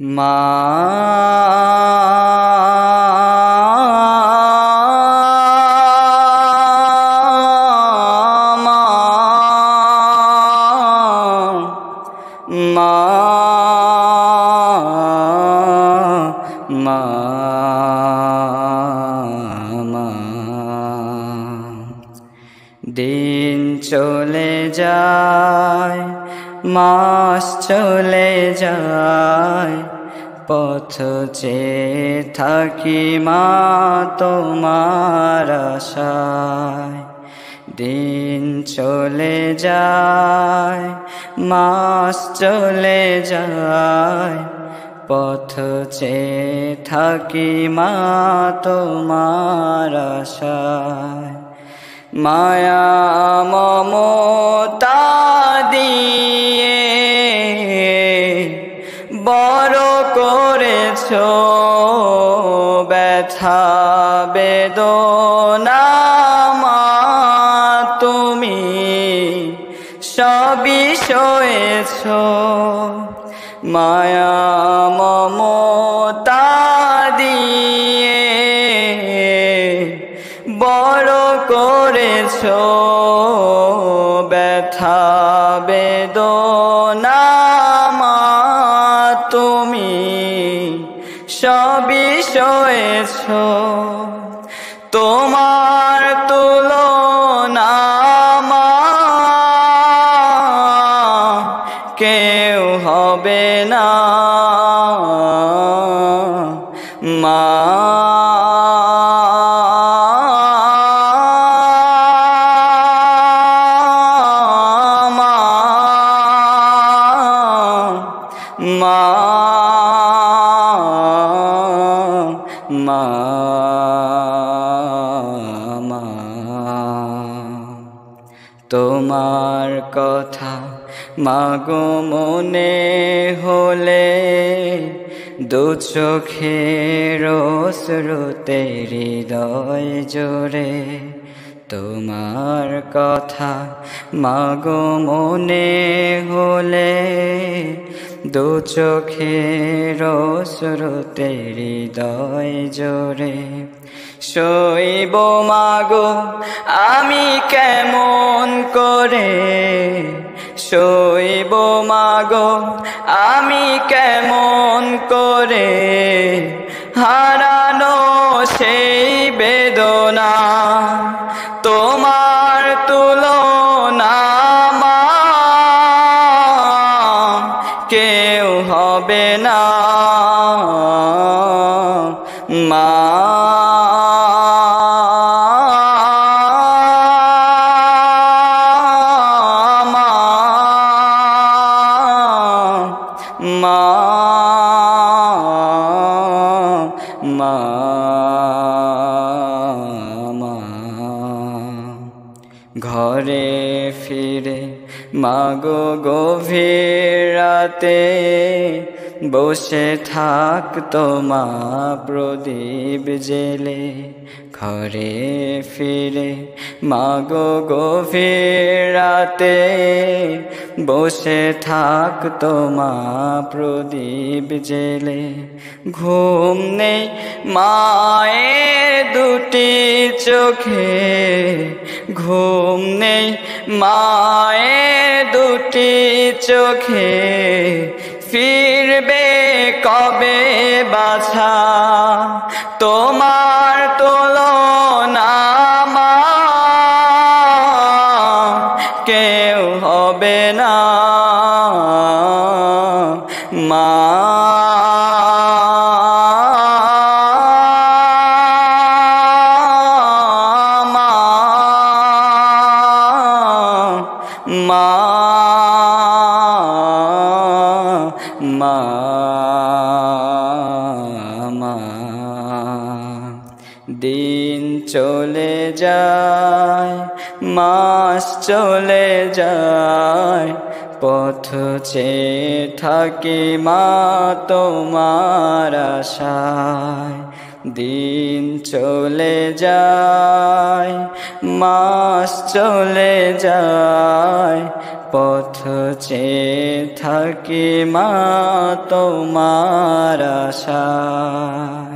মা দিন চলে যায়। মাস চলে যায়, পথ চেয়ে থাকি মা তোমার আশায়। দিন চলে যায়, মাস চলে যায়, পথ চেয়ে থাকি মা তোমার আশায়। মায়া মমতা দিয়ে করেছ ব্যথা বেদনা তুমি সবই সয়েছ। মায়া মমতা দিয়ে বড় করেছ। ব্যথা বেদনা সবই সয়েছ। তোমার তুলনা কেউ হবে না। মা মা তোমার কথা মাগো মনে হলে দু চোখের শ্রুতে হৃদয় জোরে, তোমার কথা মাগো মনে হলে দু চোখের শ্রুতে হৃদয় জোরে। শৈব মাগো, আমি কেমন করে? শৈব মাগো, আমি কেমন করে? হারানো সেই বেদনা। না। ঘরে ফিরে মাগো গভীর রাতে বসে থাক মা প্রদীপ জেলে ঘরে ফিরে। মাগো গভীর রাতে বসে থাক মা প্রদীপ জেলে। ঘুম নেই মায়ের দুটি চোখে। ঘুম নেই মায়ের দুটি চোখে। ফিরবে কবে বাছা? তোমার মা মা। দিন চলে যায় মাস চলে যায় পথ চেয়ে থাকি মা তোমার আশায়। দিন চলে যায় মাস চলে যায় পথ চে থাকি মা তোমার আশায়।